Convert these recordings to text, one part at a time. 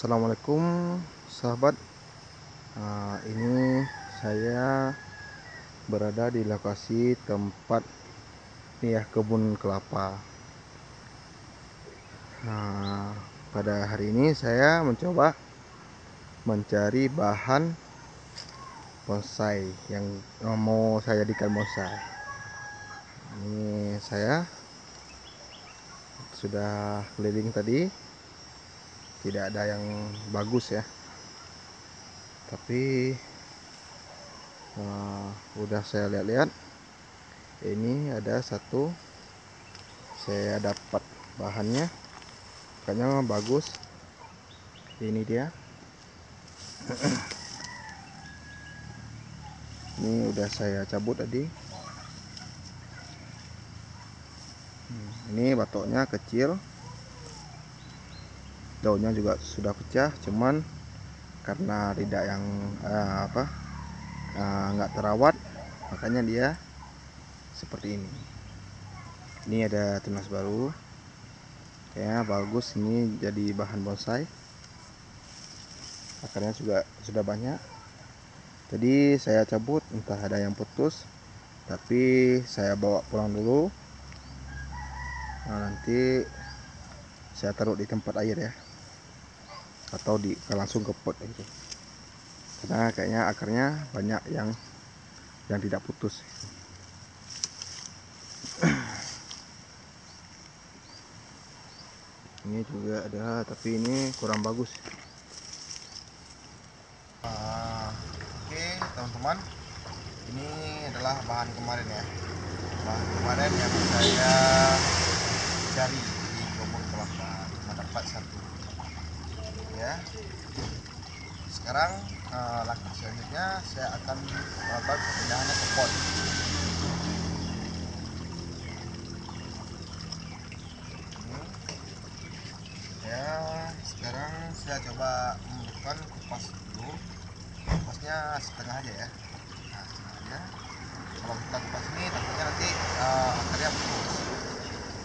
Assalamualaikum sahabat. Nah, ini saya berada di lokasi tempat ya kebun kelapa. Nah, pada hari ini saya mencoba mencari bahan bonsai yang mau saya jadikan bonsai. Ini saya sudah keliling tadi tidak ada yang bagus ya. Tapi uh, udah saya lihat-lihat ini ada satu saya dapat bahannya. Kayaknya bagus. Ini dia. Ini udah saya cabut tadi. Hmm, ini batoknya kecil daunnya juga sudah pecah cuman karena tidak yang uh, apa eh, nggak uh, terawat makanya dia seperti ini. Ini ada tunas baru. Kayaknya bagus ini jadi bahan bonsai. Akarnya juga sudah banyak. Jadi saya cabut entah ada yang putus tapi saya bawa pulang dulu. Nah, nanti saya taruh di tempat air ya atau di langsung ke pot karena kayaknya akarnya banyak yang yang tidak putus. Ini juga ada tapi ini kurang bagus. Uh, oke okay, teman-teman. Ini adalah bahan kemarin ya. Bahan kemarin yang saya cari di kebun kelapa. Dapat satu ya. Sekarang uh, langkah selanjutnya saya akan melakukan pemindahannya ke pot ya sekarang saya coba melakukan kupas dulu. Kupasnya setengah aja ya. Nah setengah aja. Kalau kita kupas ini takutnya nanti uh, akarnya putus.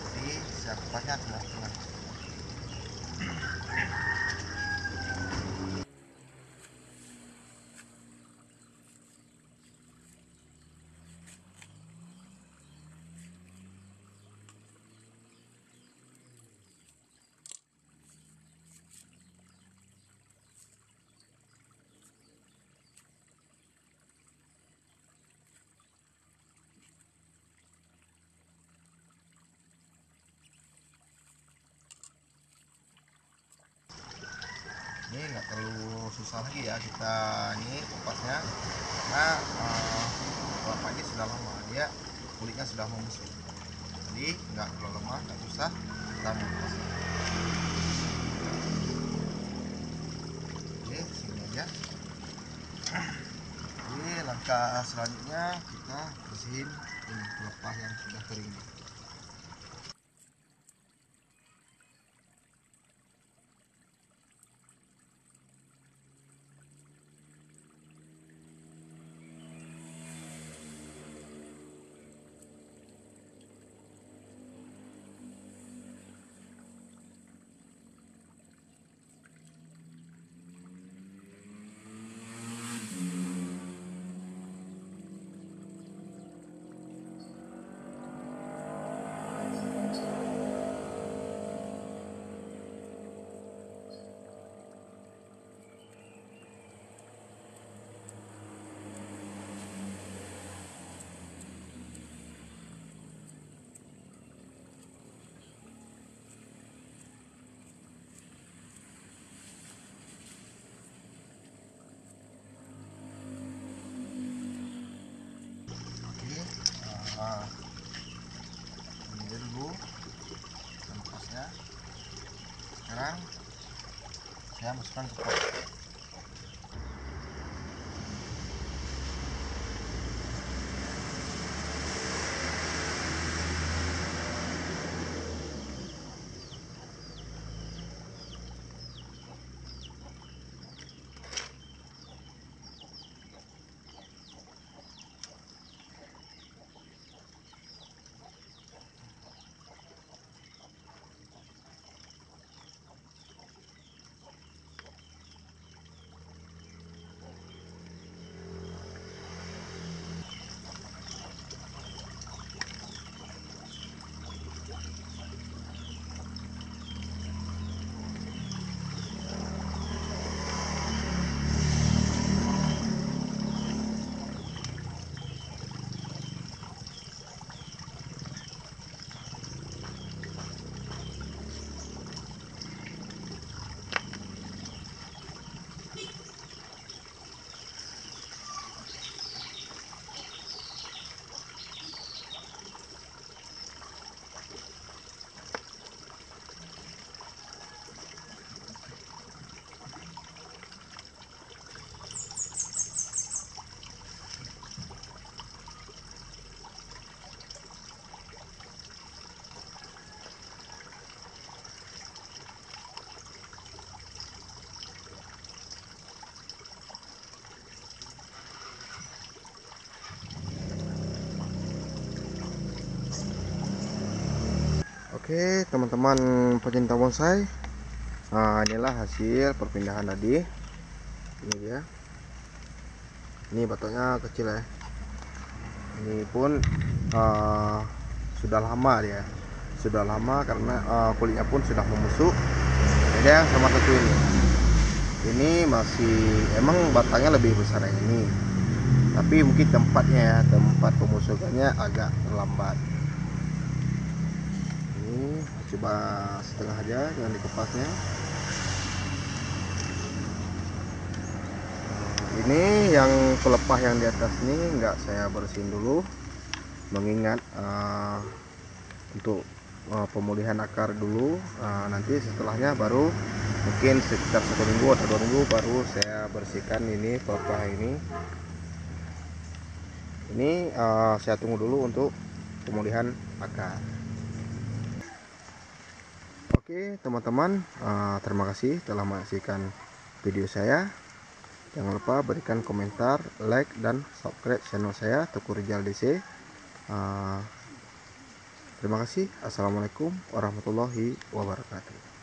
Jadi saya kupasnya setengah-setengah ini nggak terlalu susah lagi ya kita ini kupasnya. Karena uh, sudah lama dia kulitnya sudah membusuk jadi nggak terlalu lama nggak susah kita mengupasnya oke sini aja. Jadi langkah selanjutnya kita bersihin ini yang sudah kering nah ini dulu tempatnya sekarang. Saya masukkan ke pot Oke teman-teman pecinta bonsai. Nah inilah hasil perpindahan tadi. Ini dia. Ini batoknya kecil ya. Ini pun uh, Sudah lama dia. Sudah lama karena uh, kulitnya pun sudah membusuk. Jadi yang sama satu ini. Ini masih Emang batangnya lebih besar yang ini. Tapi mungkin tempatnya ya Tempat pemusukannya agak terlambat coba setengah aja jangan dikepasnya. Ini yang pelepah yang di atas ini enggak saya bersihin dulu mengingat uh, untuk uh, pemulihan akar dulu. Uh, nanti setelahnya baru mungkin sekitar satu minggu atau dua minggu baru saya bersihkan ini pelepah ini. Ini uh, saya tunggu dulu untuk pemulihan akar Oke teman-teman uh, terima kasih telah menyaksikan video saya. Jangan lupa berikan komentar like dan subscribe channel saya Teguh Rijal DC uh, terima kasih. Assalamualaikum warahmatullahi wabarakatuh